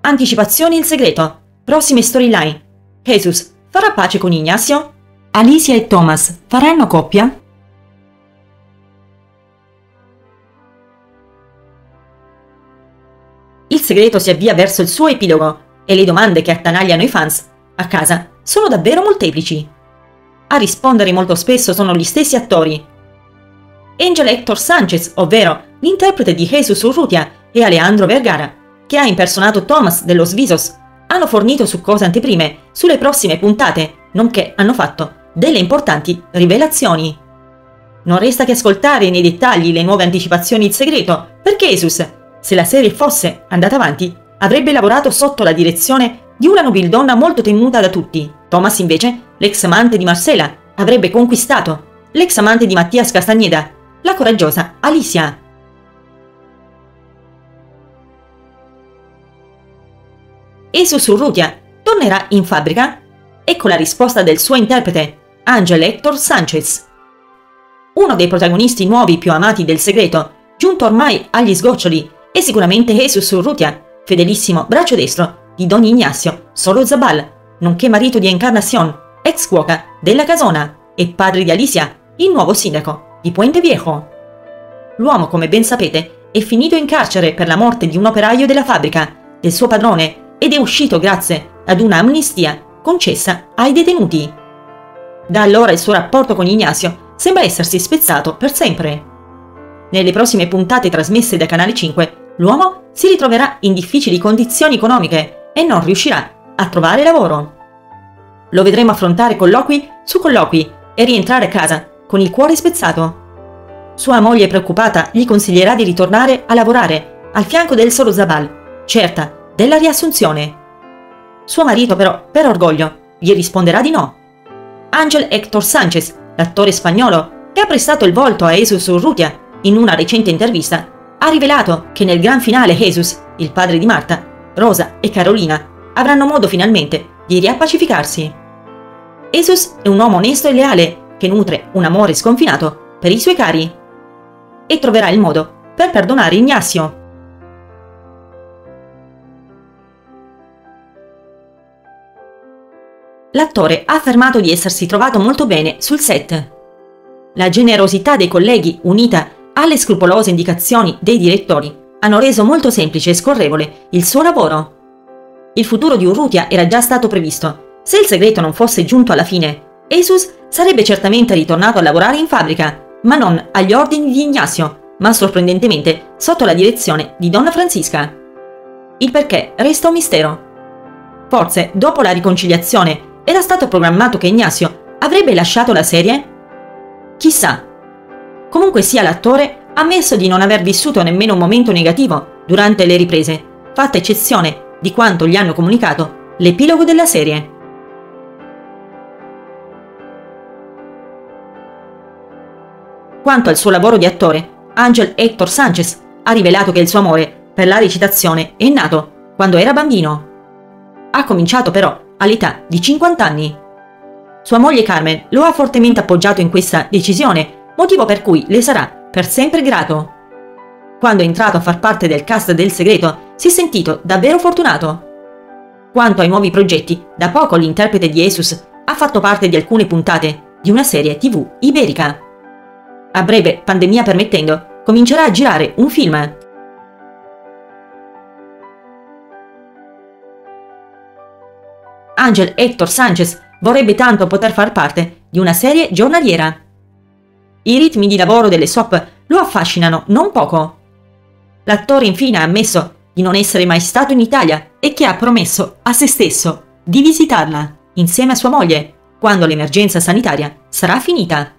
Anticipazioni il segreto. Prossime storyline. Jesus farà pace con Ignacio? Alicia e Thomas faranno coppia? Il segreto si avvia verso il suo epilogo e le domande che attanagliano i fans a casa sono davvero molteplici. A rispondere molto spesso sono gli stessi attori. Angel Hector Sanchez, ovvero l'interprete di Jesus Urrutia, e Alejandro Vergara, che ha impersonato Thomas dello Svisos, hanno fornito succose anteprime sulle prossime puntate, nonché hanno fatto delle importanti rivelazioni. Non resta che ascoltare nei dettagli le nuove anticipazioni Il segreto, perché Jesus, se la serie fosse andata avanti, avrebbe lavorato sotto la direzione di una nobildonna molto temuta da tutti. Thomas invece, l'ex amante di Marcela, avrebbe conquistato l'ex amante di Mattias Castagneda, la coraggiosa Alicia. Jesus Urrutia tornerà in fabbrica? Ecco la risposta del suo interprete, Angel Hector Sanchez. Uno dei protagonisti nuovi più amati del segreto, giunto ormai agli sgoccioli, è sicuramente Jesus Urrutia, fedelissimo braccio destro di Don Ignacio Solo Zabal, nonché marito di Encarnacion, ex cuoca della Casona e padre di Alicia, il nuovo sindaco di Puente Viejo. L'uomo, come ben sapete, è finito in carcere per la morte di un operaio della fabbrica, del suo padrone ed è uscito grazie ad una amnistia concessa ai detenuti. Da allora il suo rapporto con Ignacio sembra essersi spezzato per sempre. Nelle prossime puntate trasmesse da Canale 5, l'uomo si ritroverà in difficili condizioni economiche e non riuscirà a trovare lavoro. Lo vedremo affrontare colloqui su colloqui e rientrare a casa con il cuore spezzato. Sua moglie preoccupata gli consiglierà di ritornare a lavorare al fianco del solo Zabal, certa della riassunzione. Suo marito però, per orgoglio, gli risponderà di no. Angel Héctor Sánchez, l'attore spagnolo, che ha prestato il volto a Jesus Urrutia in una recente intervista, ha rivelato che nel gran finale Jesus, il padre di Marta, Rosa e Carolina, avranno modo finalmente di riappacificarsi. Jesus è un uomo onesto e leale che nutre un amore sconfinato per i suoi cari e troverà il modo per perdonare Ignacio. l'attore ha affermato di essersi trovato molto bene sul set. La generosità dei colleghi, unita alle scrupolose indicazioni dei direttori, hanno reso molto semplice e scorrevole il suo lavoro. Il futuro di Urrutia era già stato previsto. Se il segreto non fosse giunto alla fine, Jesus sarebbe certamente ritornato a lavorare in fabbrica, ma non agli ordini di Ignacio, ma sorprendentemente sotto la direzione di Donna Francisca. Il perché resta un mistero. Forse, dopo la riconciliazione era stato programmato che Ignacio avrebbe lasciato la serie? Chissà. Comunque sia l'attore ammesso di non aver vissuto nemmeno un momento negativo durante le riprese, fatta eccezione di quanto gli hanno comunicato l'epilogo della serie. Quanto al suo lavoro di attore, Angel Hector Sanchez ha rivelato che il suo amore per la recitazione è nato quando era bambino. Ha cominciato però all'età di 50 anni. Sua moglie Carmen lo ha fortemente appoggiato in questa decisione, motivo per cui le sarà per sempre grato. Quando è entrato a far parte del cast del segreto, si è sentito davvero fortunato. Quanto ai nuovi progetti, da poco l'interprete di Jesus ha fatto parte di alcune puntate di una serie TV iberica. A breve, pandemia permettendo, comincerà a girare un film Angel Hector Sanchez vorrebbe tanto poter far parte di una serie giornaliera. I ritmi di lavoro delle soap lo affascinano non poco. L'attore infine ha ammesso di non essere mai stato in Italia e che ha promesso a se stesso di visitarla insieme a sua moglie quando l'emergenza sanitaria sarà finita.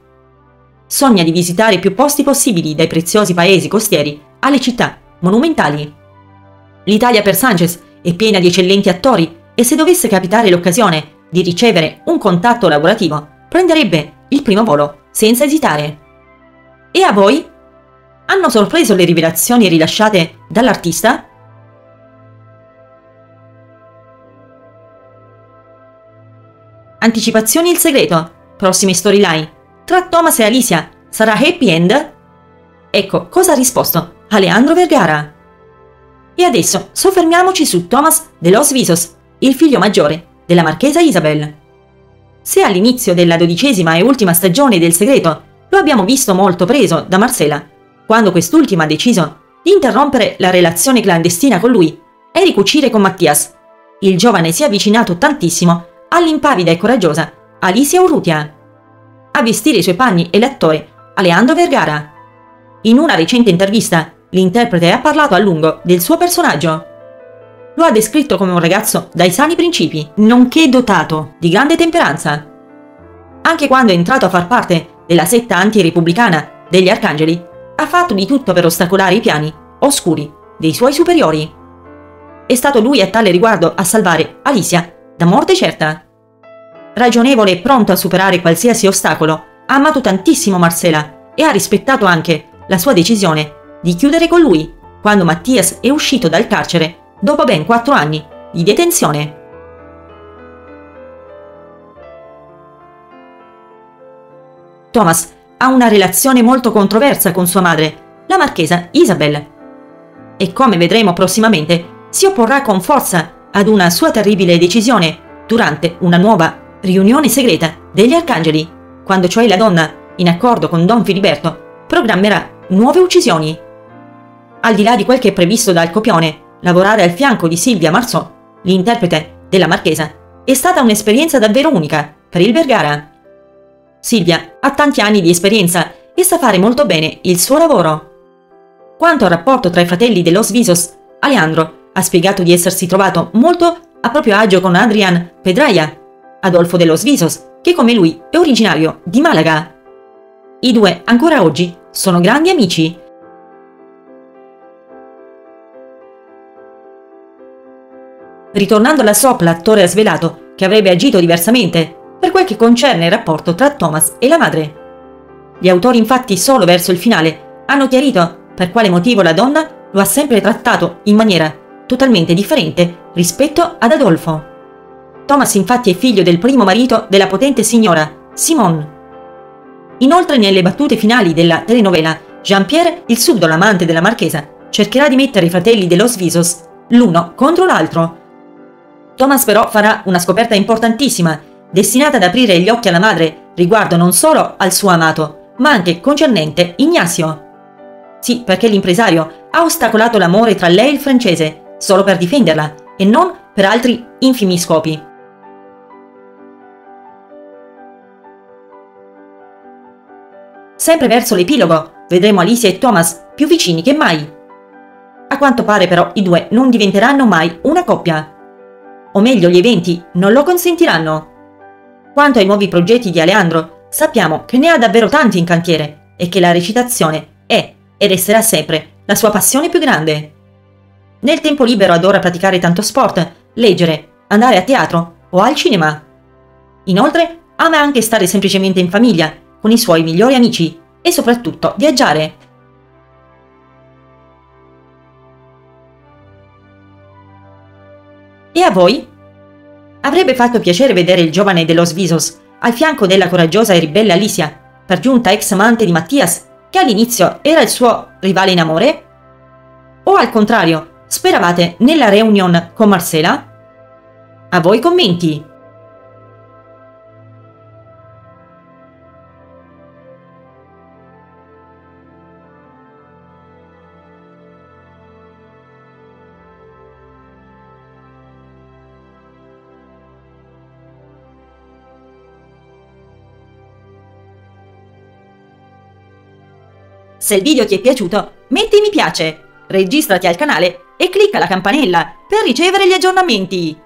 Sogna di visitare più posti possibili dai preziosi paesi costieri alle città monumentali. L'Italia per Sanchez è piena di eccellenti attori e se dovesse capitare l'occasione di ricevere un contatto lavorativo, prenderebbe il primo volo senza esitare. E a voi? Hanno sorpreso le rivelazioni rilasciate dall'artista? Anticipazioni il segreto. Prossime storyline. Tra Thomas e Alicia sarà happy end? Ecco cosa ha risposto Alejandro Vergara. E adesso soffermiamoci su Thomas de los Visos, il figlio maggiore della marchesa Isabel. Se all'inizio della dodicesima e ultima stagione del segreto lo abbiamo visto molto preso da Marcela, quando quest'ultima ha deciso di interrompere la relazione clandestina con lui e ricucire con Mattias, il giovane si è avvicinato tantissimo all'impavida e coraggiosa Alicia Urrutia. A vestire i suoi panni è l'attore Alejandro Vergara. In una recente intervista, l'interprete ha parlato a lungo del suo personaggio. Lo ha descritto come un ragazzo dai sani principi, nonché dotato di grande temperanza. Anche quando è entrato a far parte della setta anti-repubblicana degli Arcangeli, ha fatto di tutto per ostacolare i piani oscuri dei suoi superiori. È stato lui a tale riguardo a salvare Alicia da morte certa. Ragionevole e pronto a superare qualsiasi ostacolo, ha amato tantissimo Marcela e ha rispettato anche la sua decisione di chiudere con lui quando Mattias è uscito dal carcere dopo ben quattro anni di detenzione. Thomas ha una relazione molto controversa con sua madre, la marchesa Isabel. E come vedremo prossimamente, si opporrà con forza ad una sua terribile decisione durante una nuova riunione segreta degli arcangeli, quando cioè la donna, in accordo con Don Filiberto, programmerà nuove uccisioni. Al di là di quel che è previsto dal copione, lavorare al fianco di Silvia Marzò, l'interprete della Marchesa, è stata un'esperienza davvero unica per il Vergara. Silvia ha tanti anni di esperienza e sa fare molto bene il suo lavoro. Quanto al rapporto tra i fratelli de Los Visos, Alejandro ha spiegato di essersi trovato molto a proprio agio con Adrian Pedraia, Adolfo de Los Visos, che come lui è originario di Malaga. I due ancora oggi sono grandi amici Ritornando alla SOP, l'attore ha svelato che avrebbe agito diversamente per quel che concerne il rapporto tra Thomas e la madre. Gli autori infatti solo verso il finale hanno chiarito per quale motivo la donna lo ha sempre trattato in maniera totalmente differente rispetto ad Adolfo. Thomas infatti è figlio del primo marito della potente signora Simone. Inoltre nelle battute finali della telenovela, Jean-Pierre, il subdolo amante della marchesa, cercherà di mettere i fratelli dello Svisos l'uno contro l'altro Thomas però farà una scoperta importantissima, destinata ad aprire gli occhi alla madre riguardo non solo al suo amato, ma anche concernente Ignazio. Sì, perché l'impresario ha ostacolato l'amore tra lei e il francese, solo per difenderla, e non per altri infimi scopi. Sempre verso l'epilogo, vedremo Alicia e Thomas più vicini che mai. A quanto pare però i due non diventeranno mai una coppia o meglio gli eventi, non lo consentiranno. Quanto ai nuovi progetti di Aleandro, sappiamo che ne ha davvero tanti in cantiere e che la recitazione è e resterà sempre la sua passione più grande. Nel tempo libero adora praticare tanto sport, leggere, andare a teatro o al cinema. Inoltre ama anche stare semplicemente in famiglia, con i suoi migliori amici e soprattutto viaggiare. A voi? Avrebbe fatto piacere vedere il giovane dello Svisos al fianco della coraggiosa e ribelle Alicia, per giunta ex amante di Mattias, che all'inizio era il suo rivale in amore? O al contrario, speravate nella reunion con Marcela? A voi commenti! Se il video ti è piaciuto, metti mi piace, registrati al canale e clicca la campanella per ricevere gli aggiornamenti.